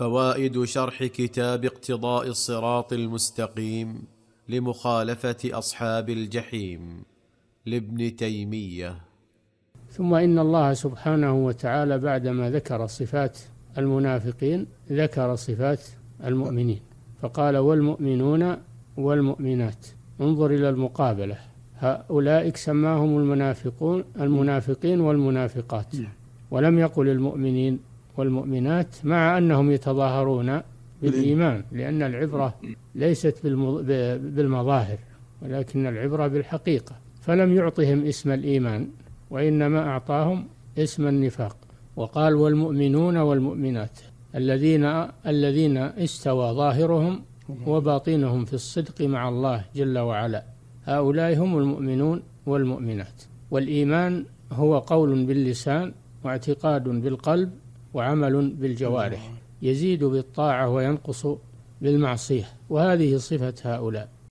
فوائد شرح كتاب اقتضاء الصراط المستقيم لمخالفة أصحاب الجحيم لابن تيمية. ثم إن الله سبحانه وتعالى بعدما ذكر صفات المنافقين ذكر صفات المؤمنين فقال والمؤمنون والمؤمنات. انظر إلى المقابلة. هؤلاء سماهم المنافقون المنافقين والمنافقات. ولم يقل المؤمنين والمؤمنات مع أنهم يتظاهرون بالإيمان لأن العبرة ليست بالمظاهر ولكن العبرة بالحقيقة فلم يعطهم اسم الإيمان وإنما أعطاهم اسم النفاق. وقال والمؤمنون والمؤمنات الذين الذين استوى ظاهرهم وباطنهم في الصدق مع الله جل وعلا هؤلاء هم المؤمنون والمؤمنات. والإيمان هو قول باللسان واعتقاد بالقلب وعمل بالجوارح يزيد بالطاعة وينقص بالمعصية وهذه صفة هؤلاء.